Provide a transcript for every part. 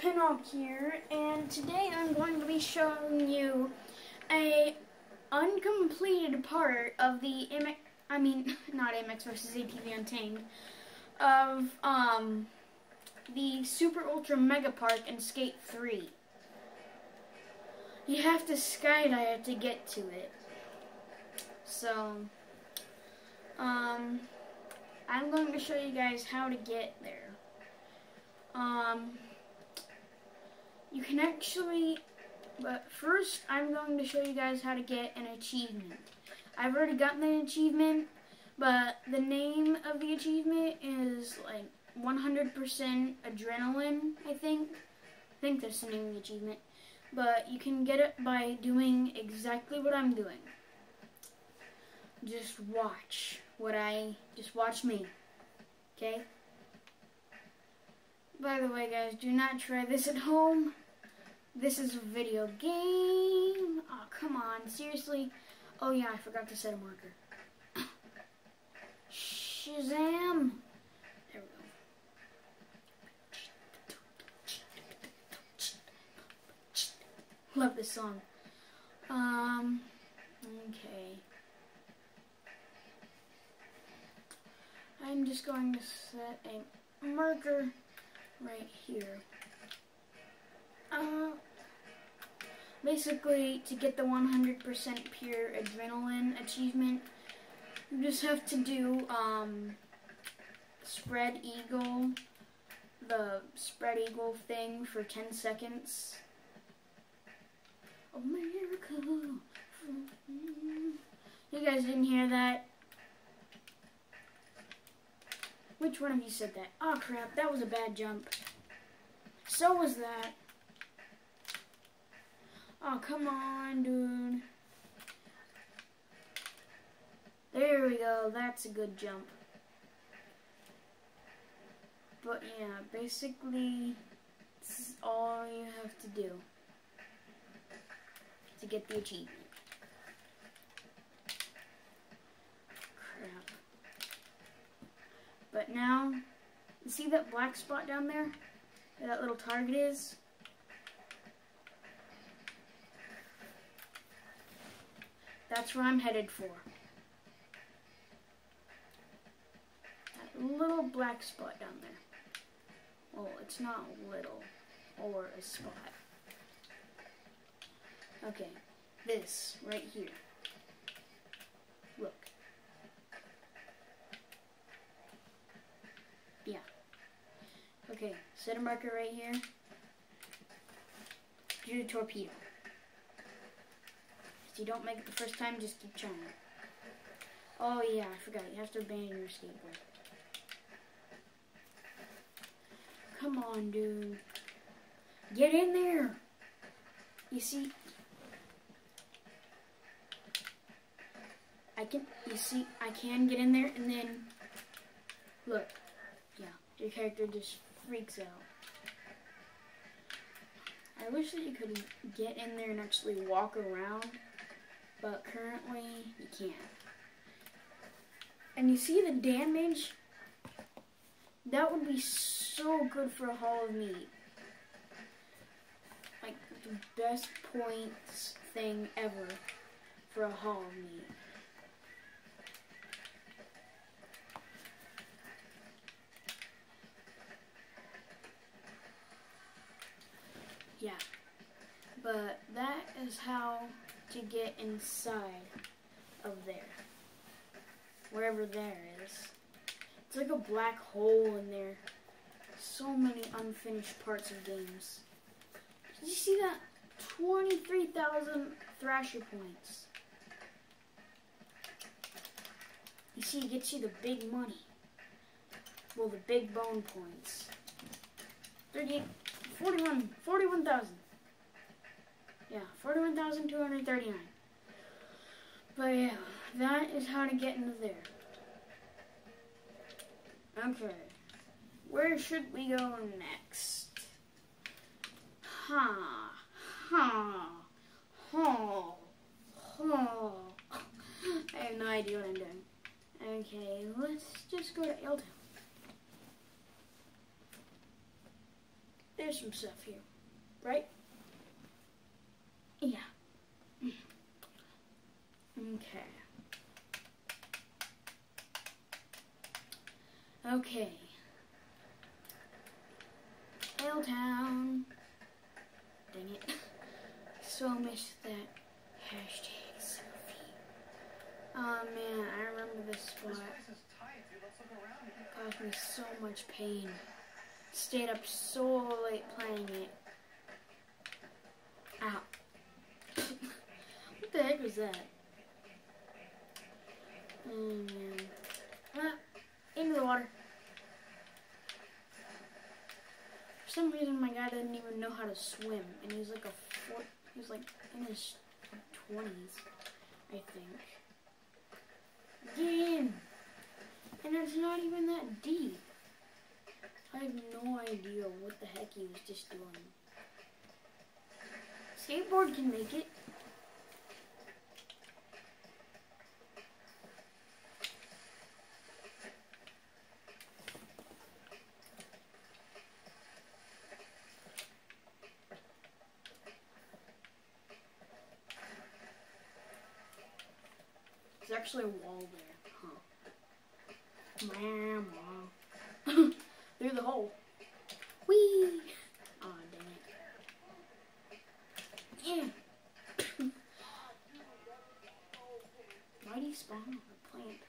Penhawk here, and today I'm going to be showing you a uncompleted part of the MX, I mean, not MX versus ATV Untamed, of um, the Super Ultra Mega Park in Skate 3. You have to skydive to get to it. So, um, I'm going to show you guys how to get there. Um, you can actually, but first I'm going to show you guys how to get an achievement. I've already gotten an achievement, but the name of the achievement is like 100% adrenaline, I think. I think that's the name of the achievement. But you can get it by doing exactly what I'm doing. Just watch what I, just watch me. Okay? By the way, guys, do not try this at home. This is a video game. Oh, come on. Seriously? Oh, yeah, I forgot to set a marker. Shazam! There we go. Love this song. Um, okay. I'm just going to set a marker right here. Uh, basically, to get the 100% pure adrenaline achievement, you just have to do um, spread eagle, the spread eagle thing for 10 seconds. America. You guys didn't hear that? Which one of you said that? Oh crap, that was a bad jump. So was that. Oh, come on, dude. There we go. That's a good jump. But yeah, basically, this is all you have to do to get the achievement. Crap. But now, you see that black spot down there? Where that little target is? That's where I'm headed for. That little black spot down there. Well, it's not little, or a spot. Okay, this right here. Look. Yeah. Okay, set a marker right here. Do a torpedo. You don't make it the first time, just keep trying. Oh yeah, I forgot. You have to abandon your skateboard. Come on, dude. Get in there. You see? I can, you see, I can get in there and then, look. Yeah, your character just freaks out. I wish that you could get in there and actually walk around but currently you can't. And you see the damage? That would be so good for a Hall of Meat. Like the best points thing ever for a Hall of Meat. Yeah. But that is how to get inside of there. Wherever there is. It's like a black hole in there. So many unfinished parts of games. Did you see that? 23,000 Thrasher points. You see, it gets you the big money. Well, the big bone points. 38, 41, 41,000. Yeah, 41,239. But yeah, that is how to get into there. Okay. Where should we go next? Ha. Ha. Ha. Ha. I have no idea what I'm doing. Okay, let's just go to L there's some stuff here, right? Yeah. Okay. Okay. Hail Helltown. Dang it. So miss that hashtag selfie. Oh man, I remember this spot. It caused me so much pain. Stayed up so late playing it. Ow. What the heck was that? Oh man. Ah, into the water. For some reason, my guy didn't even know how to swim, and he's like a four, he's like in his twenties, I think. Again, and it's not even that deep. I have no idea what the heck he was just doing. Skateboard can make it. Actually a wall there, huh? Through the hole. Whee! Aw, oh, dang it. Yeah. Why do you spawn on a plant?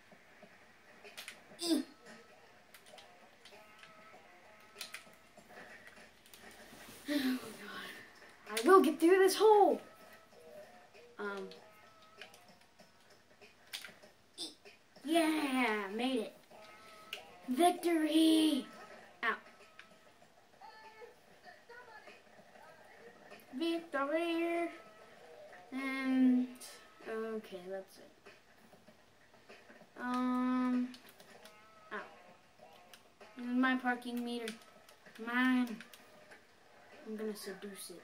Oh god. I will get through this hole! Um. Yeah, made it. Victory! Ow. Victory! And, okay, that's it. Um, ow. This is my parking meter. Mine. I'm gonna seduce it.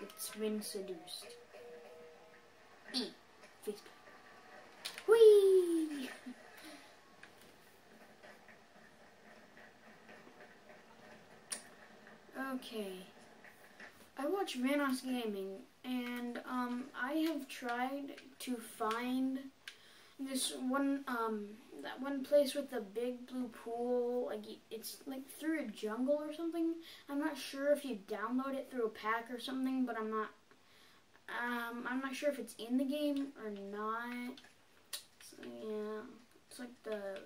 It's been seduced. E. Facebook. Whee! Okay. I watch Manos Gaming, and um, I have tried to find this one, um, that one place with the big blue pool. Like it's like through a jungle or something. I'm not sure if you download it through a pack or something, but I'm not. Um, I'm not sure if it's in the game or not. So, yeah, it's like the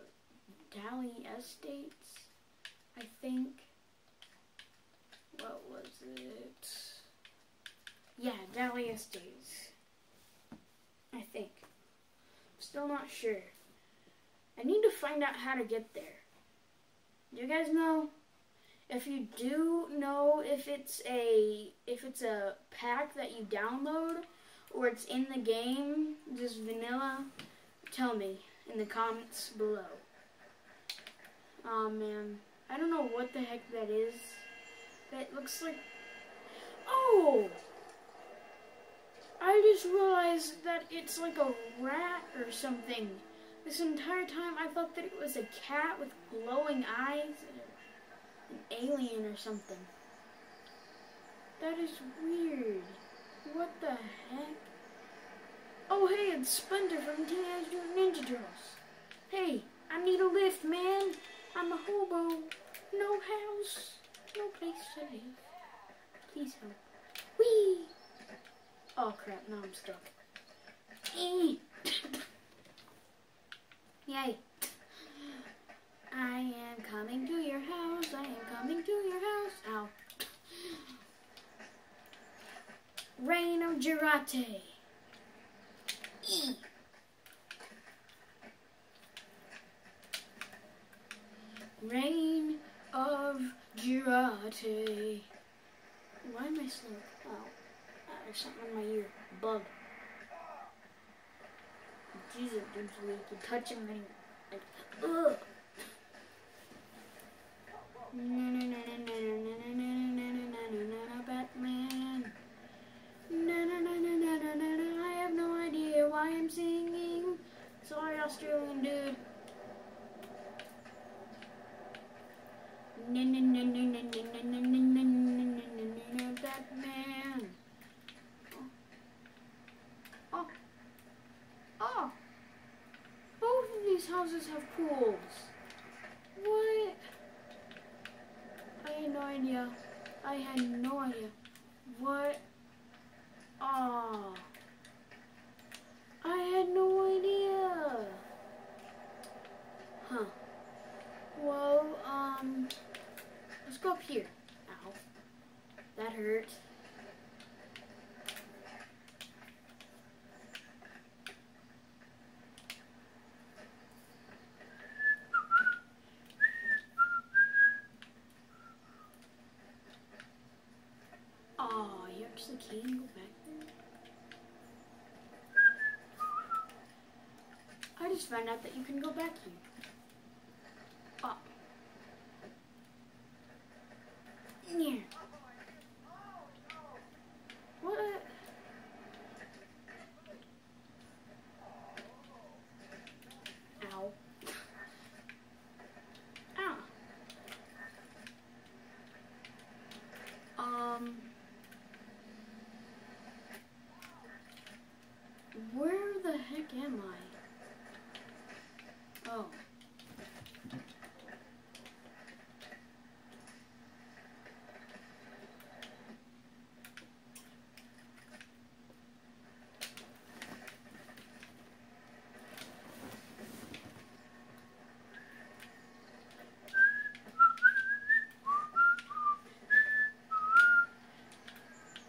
Dali Estates, I think. What was it? Yeah, Dali Estates. I think. Still not sure. I need to find out how to get there. Do you guys know? If you do know if it's a if it's a pack that you download or it's in the game, just vanilla, tell me in the comments below. Oh man, I don't know what the heck that is. That looks like Oh! I just realized that it's like a rat or something. This entire time I thought that it was a cat with glowing eyes an alien or something. That is weird. What the heck? Oh, hey, it's Splinter from Teenage Mutant Ninja Turtles. Hey, I need a lift, man. I'm a hobo. No house. No place to live. Please help. Whee! Oh, crap. Now I'm stuck. Yay. I am coming to your house. I am coming to your house. Ow. Reign of Jirate. E. Reign of Jirate. Why am I slow? Oh, there's something in my ear. Bug. Jesus, dude, you can touch him and like, ugh. Batman. I have no idea why I'm singing. Sorry, Australian dude. Batman. Oh. Oh. Both of these houses have pools. What? I had no idea. I had no idea. What? Ah! I had no idea. Huh. Well, um go up here. Ow. That hurt. Oh, you actually can go back there? I just found out that you can go back here. Oh. Yeah. What? Ow. Ow. Um. Where the heck am I? Oh.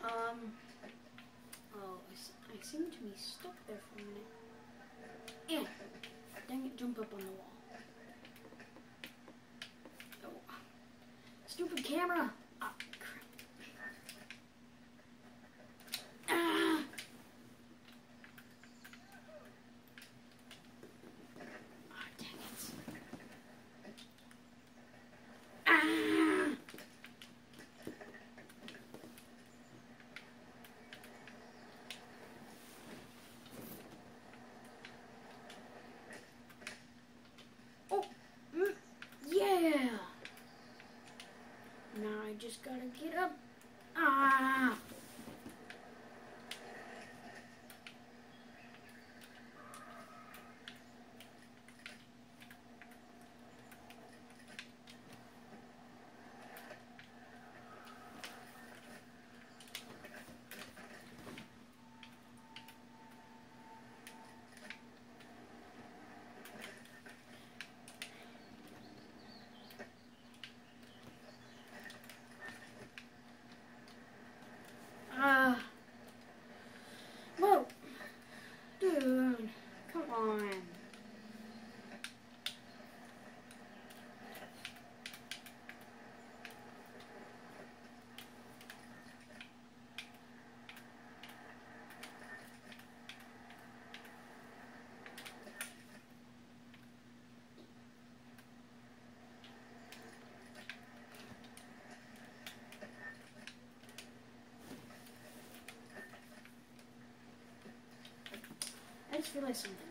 Um. Oh, I, s- I seem to be stuck there for a minute. Yeah. Dang it, jump up on the wall. Oh. Stupid camera! Ah, crap. Ah! Ah, dang it. Ah! Oh, mm, yeah. Now I just gotta get up. Ah. Ah. Whoa. Dude, come on. I realized something.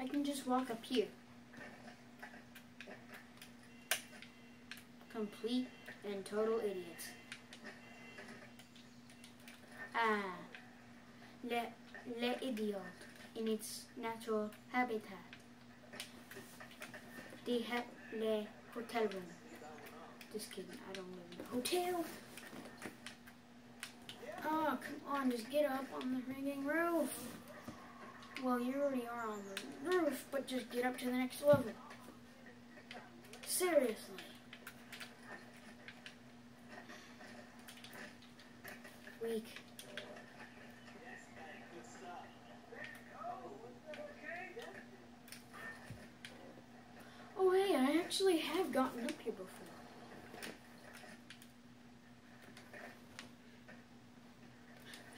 I can just walk up here. Complete and total idiots. Ah, le, le idiot in its natural habitat. The he- le hotel room. Just kidding, I don't live in a hotel. Oh, come on, just get up on the freaking roof. Well, you already are on the roof, but just get up to the next level. Seriously. Weak. Oh, hey, I actually have gotten up here before.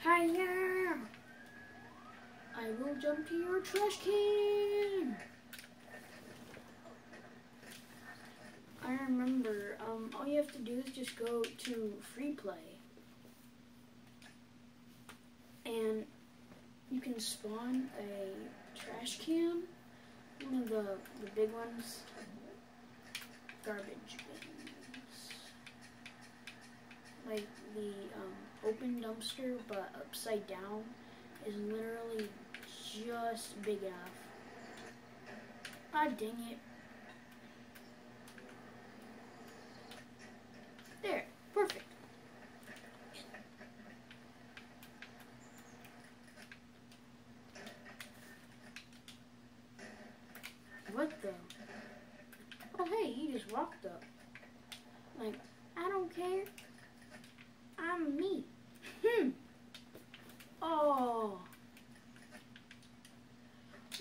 Hiya! I will jump to your trash can. I remember, um, all you have to do is just go to free play. And you can spawn a trash can, one of the, the big ones, garbage bins. like the um, open dumpster, but upside down, is literally just big enough. Ah, dang it. There, perfect. What the? Oh, hey, he just walked up. Like, I don't care. I'm me. Hmm. Oh.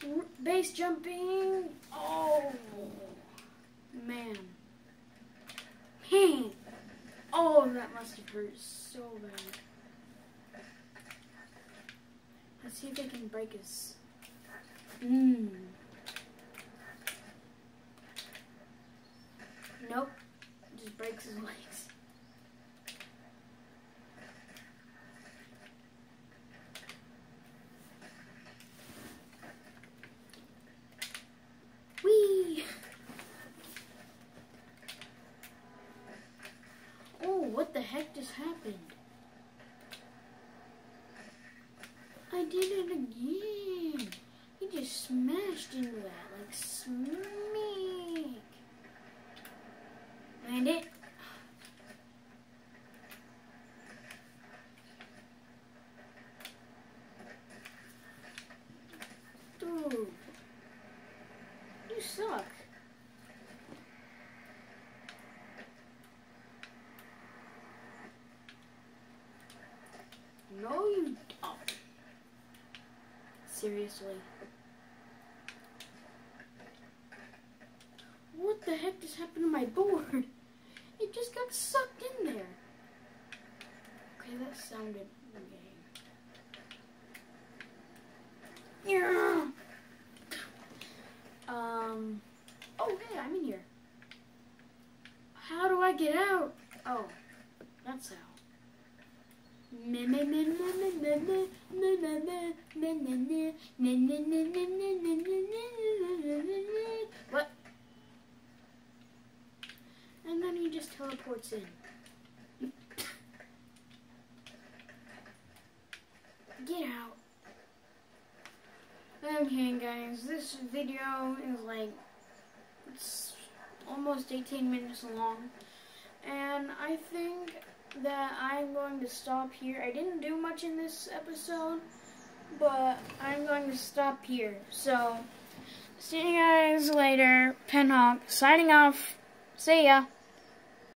R- Base jumping. Oh. Man. Hmm. Oh, that must have hurt so bad. Let's see if they can break us. Mmm. Nope. Just breaks his legs. Whee! Oh, what the heck just happened? I did it again. He just smashed into that like smack. Land it. Dude. You suck. No, you don't. Seriously. What the heck just happened to my board? It just got sucked in there. Okay, that sounded okay. Yeah. Um. Oh, hey, I'm in here. How do I get out? Oh, that's how. What? And then he just teleports in. Get out. Okay, guys, this video is like it's almost 18 minutes long, and I think that I'm going to stop here. I didn't do much in this episode, but I'm going to stop here. So, see you guys later. Penhawk signing off. See ya.